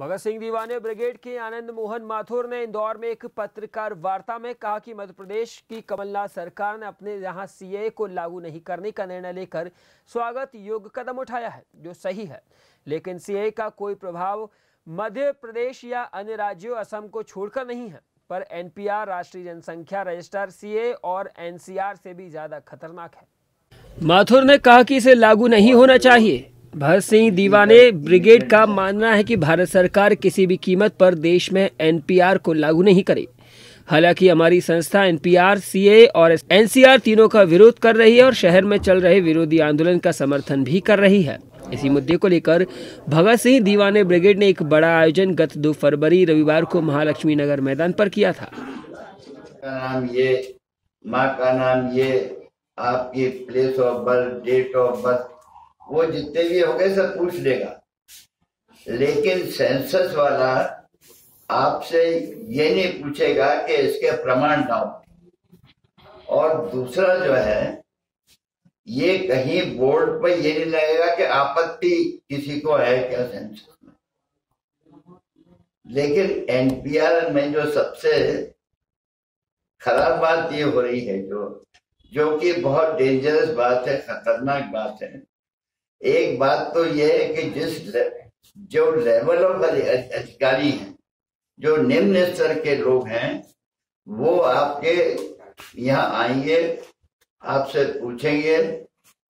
भगत सिंह दीवाने ब्रिगेड के आनंद मोहन माथुर ने इंदौर में एक पत्रकार वार्ता में कहा कि मध्य प्रदेश की कमलनाथ सरकार ने अपने यहाँ सीए को लागू नहीं करने का निर्णय लेकर स्वागत योग्य कदम उठाया है, जो सही है। लेकिन सीए का कोई प्रभाव मध्य प्रदेश या अन्य राज्यों असम को छोड़कर नहीं है, पर एनपीआर राष्ट्रीय जनसंख्या रजिस्टर सीए और एनसीआर से भी ज़्यादा खतरनाक है। माथुर ने कहा कि इसे लागू नहीं होना चाहिए। भगत सिंह दीवाने ब्रिगेड का मानना है कि भारत सरकार किसी भी कीमत पर देश में एनपीआर को लागू नहीं करे। हालाँकि हमारी संस्था एनपीआर, सीए और एनसीआर तीनों का विरोध कर रही है और शहर में चल रहे विरोधी आंदोलन का समर्थन भी कर रही है। इसी मुद्दे को लेकर भगत सिंह दीवाने ब्रिगेड ने एक बड़ा आयोजन गत दो फरवरी रविवार को महालक्ष्मी नगर मैदान पर किया था। का नाम ये माँ का नाम ये आपकी place of birth date of birth वो जितने भी हो गए सब पूछ लेगा। लेकिन सेंसस वाला आपसे ये नहीं पूछेगा कि इसके प्रमाण लाओ और दूसरा जो है, ये कहीं बोर्ड पर ये नहीं लगेगा कि आपत्ति किसी को है क्या सेंसस में। लेकिन एनपीआर में जो सबसे खराब बात ये हो रही है जो जो कि बहुत डेंजरस बात है, खतरनाक बात है। एक बात तो ये है कि जिस ले, जो लेवल ऑफ़ अधिकारी हैं जो निम्न स्तर के लोग हैं वो आपके यहाँ आएँगे आपसे पूछेंगे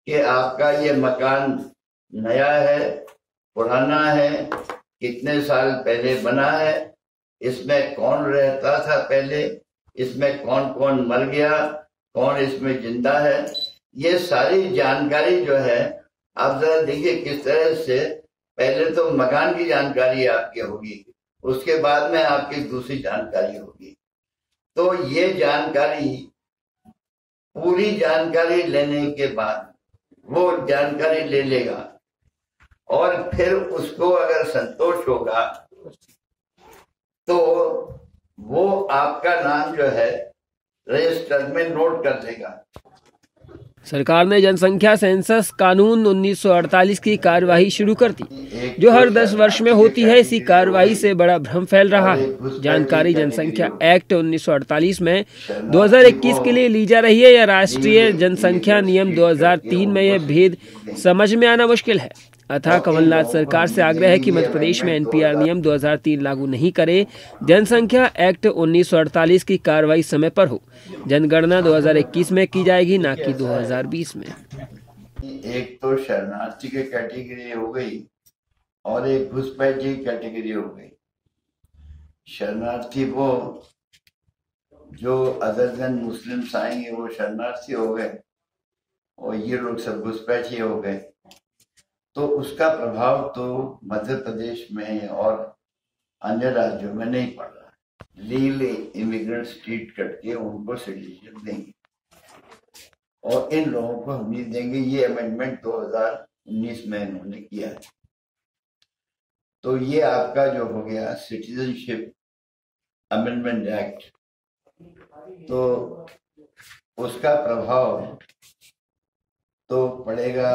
कि आपका ये मकान नया है पुराना है कितने साल पहले बना है इसमें कौन रहता था पहले इसमें कौन कौन मर गया कौन इसमें ज़िंदा है ये सारी जानकारी जो है आप जरा देखिए किस तरह से पहले तो मकान की जानकारी आपकी होगी, उसके बाद में आपकी दूसरी जानकारी होगी। तो ये जानकारी, पूरी जानकारी लेने के बाद वो जानकारी ले लेगा और फिर उसको अगर संतोष होगा तो वो आपका नाम जो है, रजिस्टर में नोट कर देगा। सरकार ने जनसंख्या सेंसस कानून 1948 की कार्यवाही शुरू कर दी, जो हर 10 वर्ष में होती है। इसी कार्यवाही से बड़ा भ्रम फैल रहा है। जानकारी जनसंख्या एक्ट 1948 में 2021 के लिए ली जा रही है, या राष्ट्रीय जनसंख्या नियम 2003 में यह भेद समझ में आना मुश्किल है। अतः कमलनाथ सरकार से आग्रह है कि मध्य प्रदेश में एनपीआर नियम 2003 लागू नहीं करे, जनसंख्या एक्ट 1948 की कार्रवाई समय पर हो। जनगणना 2021 में की जाएगी, न कि 2020 में। एक तो शरणार्थी की कैटेगरी हो गई और एक घुसपैठी कैटेगरी हो गई। शरणार्थी वो, जो अदर देन मुस्लिम्स आएँगे, वो शरणार्थी हो गए और ये लोग सब घुसपैठी हो गए। तो उसका प्रभाव तो मध्य प्रदेश में और अन्य राज्यों में नहीं पड़ रहा है। लीगल इमिग्रेंट्स ट्रीट करके उनको सिटीजन देंगे। और इन लोगों को हम नहीं देंगे, ये अमेंडमेंट 2019 में इन्होंने किया तो ये आपका जो हो गया सिटीजनशिप अमेंडमेंट एक्ट तो उसका प्रभाव तो पड़ेगा